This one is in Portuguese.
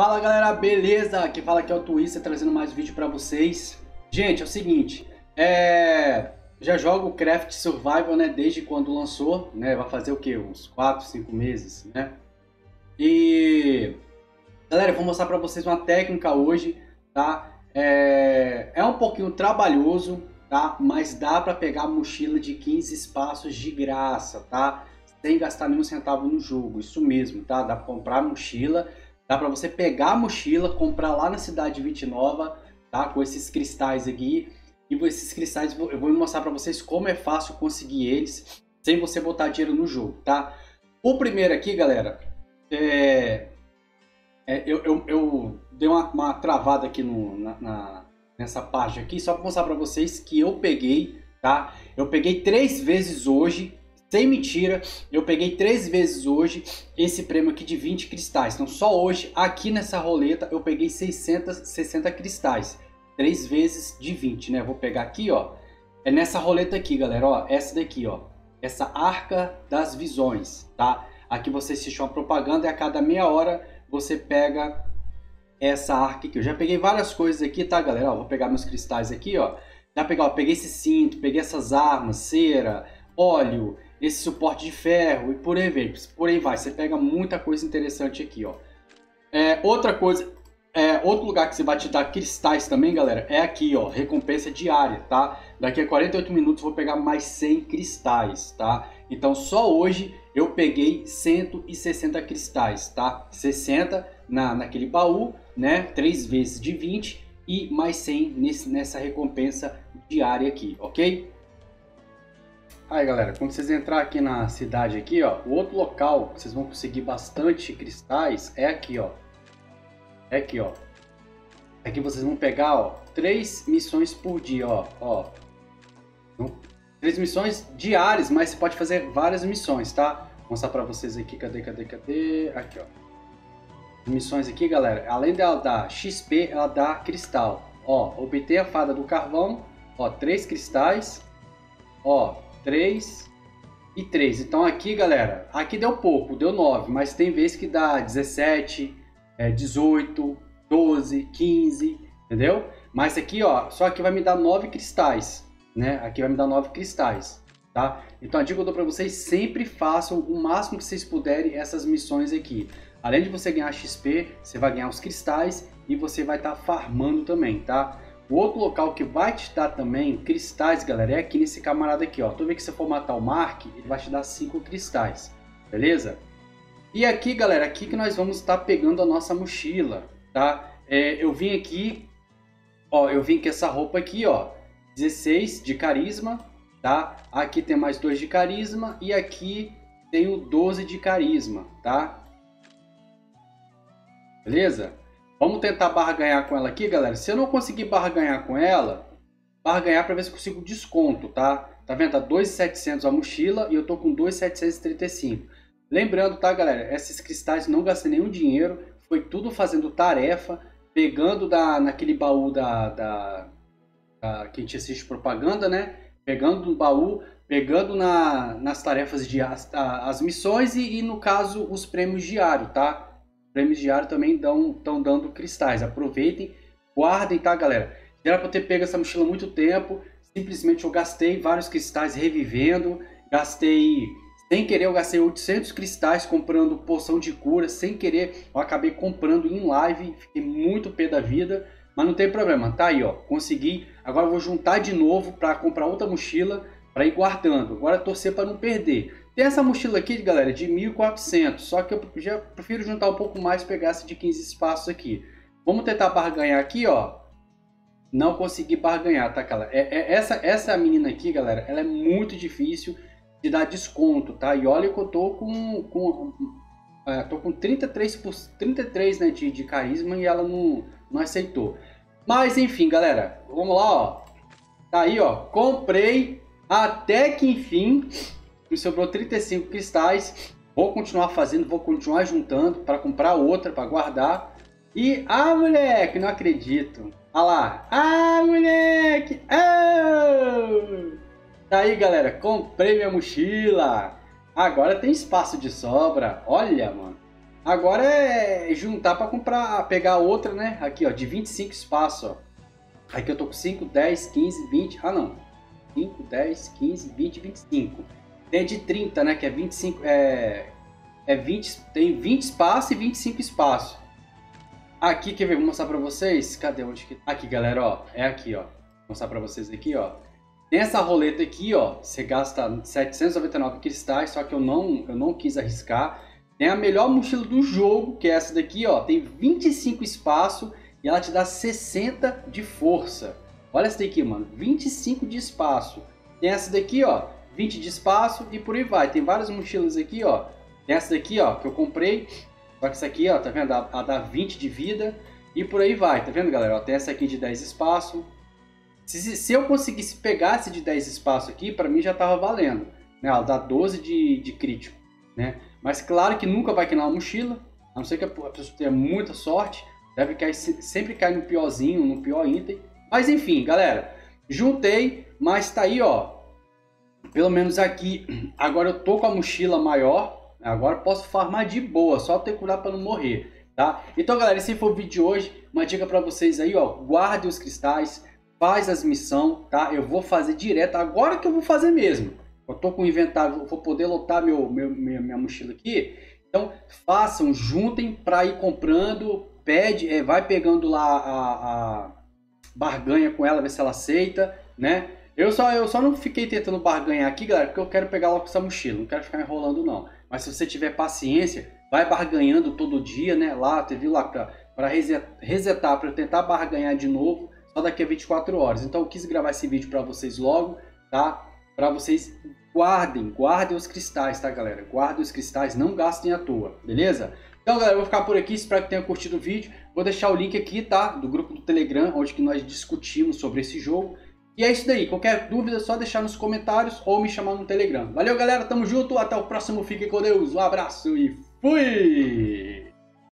Fala galera, beleza? Aqui fala que é o Twister trazendo mais vídeo pra vocês. Gente, é o seguinte, é... já jogo Craft Survival, né, desde quando lançou, né, vai fazer o que? Uns 4, 5 meses, né? E... Galera, eu vou mostrar pra vocês uma técnica hoje, tá? É, é um pouquinho trabalhoso, tá? Mas dá pra pegar mochila de 15 espaços de graça, tá? Sem gastar nenhum centavo no jogo, isso mesmo, tá? Dá pra comprar mochila Dá para você pegar a mochila, comprar lá na cidade de Vitinova, tá? Com esses cristais aqui. E esses cristais eu vou mostrar para vocês como é fácil conseguir eles sem você botar dinheiro no jogo, tá? O primeiro aqui, galera, é, é eu, eu, eu, dei uma, uma travada aqui no, na, na, nessa página aqui só para mostrar para vocês que eu peguei, tá? Eu peguei três vezes hoje sem mentira, eu peguei três vezes hoje esse prêmio aqui de 20 cristais. Então só hoje, aqui nessa roleta, eu peguei 660 cristais. Três vezes de 20, né? Vou pegar aqui, ó. É nessa roleta aqui, galera, ó. Essa daqui, ó. Essa Arca das Visões, tá? Aqui você assiste uma propaganda e a cada meia hora você pega essa arca aqui. Eu já peguei várias coisas aqui, tá, galera? Ó, vou pegar meus cristais aqui, ó. Já pegar, ó, peguei esse cinto, peguei essas armas, cera, óleo, esse suporte de ferro e por aí vai. Por aí vai. Você pega muita coisa interessante aqui, ó. É, outra coisa, é, outro lugar que você vai te dar cristais também, galera, é aqui, ó, recompensa diária, tá? Daqui a 48 minutos vou pegar mais 100 cristais, tá? Então só hoje eu peguei 160 cristais, tá? 60 na, naquele baú, né? 3 vezes de 20 e mais 100 nesse, nessa recompensa diária aqui, ok? Aí galera, quando vocês entrar aqui na cidade aqui, ó, o outro local que vocês vão conseguir bastante cristais é aqui, ó. É aqui, ó. Aqui vocês vão pegar, ó, três missões por dia, ó, ó. Então, três missões diárias, mas você pode fazer várias missões, tá? Vou mostrar pra vocês aqui, cadê, cadê, cadê? Aqui, ó. Missões aqui, galera, além dela dar XP, ela dá cristal. Ó, obter a fada do carvão, ó, três cristais, ó, 3 e 3. Então aqui, galera, aqui deu pouco, deu 9, mas tem vezes que dá 17, é, 18, 12, 15, entendeu? Mas aqui, ó, só que vai me dar 9 cristais, né? Aqui vai me dar 9 cristais, tá? Então a dica que eu dou para vocês, sempre façam o máximo que vocês puderem essas missões aqui. Além de você ganhar XP, você vai ganhar os cristais e você vai estar tá farmando também, tá? O outro local que vai te dar também cristais, galera, é aqui nesse camarada aqui, ó. Toda vez que você for matar o Mark, ele vai te dar 5 cristais, beleza? E aqui, galera, aqui que nós vamos estar pegando a nossa mochila, tá? É, eu vim aqui, ó, eu vim com essa roupa aqui, ó, 16 de carisma, tá? Aqui tem mais 2 de carisma e aqui tenho 12 de carisma, tá? Beleza? Vamos tentar barganhar com ela aqui, galera. Se eu não conseguir barganhar com ela, barganhar para ver se consigo desconto, tá? Tá vendo? Tá 2.700 a mochila e eu tô com 2.735. Lembrando, tá, galera? Esses cristais não gastei nenhum dinheiro. Foi tudo fazendo tarefa, pegando da, naquele baú da, da, da que a gente assiste propaganda, né? Pegando no baú, pegando na, nas tarefas de as, as missões e, e, no caso os prêmios diários, tá? Prêmios diários também estão dando cristais. Aproveitem, guardem, tá, galera? Era para ter pego essa mochila há muito tempo. Simplesmente eu gastei vários cristais revivendo. Gastei, sem querer, eu gastei 800 cristais comprando poção de cura. Sem querer, eu acabei comprando em live. Fiquei muito pé da vida. Mas não tem problema, tá aí, ó. Consegui. Agora eu vou juntar de novo para comprar outra mochila para ir guardando. Agora torcer para não perder. Tem essa mochila aqui, galera, de 1.400, só que eu já prefiro juntar um pouco mais pegar essa de 15 espaços aqui. Vamos tentar barganhar aqui, ó. Não consegui barganhar, tá, galera? É, é, essa, essa menina aqui, galera, ela é muito difícil de dar desconto, tá? E olha que eu tô com, com é, tô com 33, por, 33 né, de, de carisma e ela não, não aceitou. Mas enfim, galera, vamos lá, ó. Tá aí, ó. Comprei até que enfim me sobrou 35 cristais. Vou continuar fazendo, vou continuar juntando para comprar outra, para guardar. E, ah, moleque, não acredito. Ah lá, ah, moleque, oh! Tá aí, galera, comprei minha mochila. Agora tem espaço de sobra. Olha, mano. Agora é juntar para comprar, pegar outra, né? Aqui, ó, de 25 espaço, ó. Aqui eu tô com 5, 10, 15, 20. Ah, não. 5, 10, 15, 20, 25. Tem de 30, né? Que é 25. É, é 20. Tem 20 espaço e 25 espaço. Aqui, quer ver? Vou mostrar pra vocês. Cadê onde que. Aqui, galera, ó. É aqui, ó. Vou mostrar pra vocês aqui, ó. Nessa roleta aqui, ó, você gasta 799 cristais, só que eu não, eu não quis arriscar. Tem a melhor mochila do jogo, que é essa daqui, ó. Tem 25 espaço e ela te dá 60 de força. Olha essa daqui, mano. 25 de espaço. Tem essa daqui, ó. 20 de espaço e por aí vai. Tem várias mochilas aqui, ó. Tem essa daqui, ó, que eu comprei. Só que essa aqui, ó, tá vendo? Ela dá 20 de vida e por aí vai. Tá vendo, galera? Tem essa aqui de 10 espaço. Se, se eu conseguisse pegar esse de 10 espaço aqui, para mim já tava valendo. Né? Ela dá 12 de, de crítico, né? Mas claro que nunca vai cair na mochila, a não ser que a pessoa tenha muita sorte. Deve cair, sempre cair no piorzinho, no pior item. Mas enfim, galera, juntei, mas tá aí, ó. Pelo menos aqui, agora eu tô com a mochila maior, agora posso farmar de boa, só ter cuidado para não morrer, tá? Então, galera, esse foi o vídeo de hoje. Uma dica para vocês aí, ó, guardem os cristais, faz as missões, tá? Eu vou fazer direto, agora que eu vou fazer mesmo. Eu tô com o inventário, vou poder lotar meu, meu minha, minha mochila aqui. Então, façam, juntem para ir comprando, pede, é, vai pegando lá a, a barganha com ela, ver se ela aceita, né? Eu só, eu só não fiquei tentando barganhar aqui, galera, porque eu quero pegar logo essa mochila, não quero ficar enrolando não. Mas se você tiver paciência, vai barganhando todo dia, né? Lá, teve lá para resetar, para tentar barganhar de novo, só daqui a 24 horas. Então eu quis gravar esse vídeo para vocês logo, tá? Para vocês guardem, guardem os cristais, tá, galera? Guardem os cristais, não gastem à toa, beleza? Então, galera, eu vou ficar por aqui, espero que tenham curtido o vídeo. Vou deixar o link aqui, tá? Do grupo do Telegram, onde que nós discutimos sobre esse jogo. E é isso daí. Qualquer dúvida é só deixar nos comentários ou me chamar no Telegram. Valeu, galera. Tamo junto. Até o próximo. Fique com Deus. Um abraço e fui!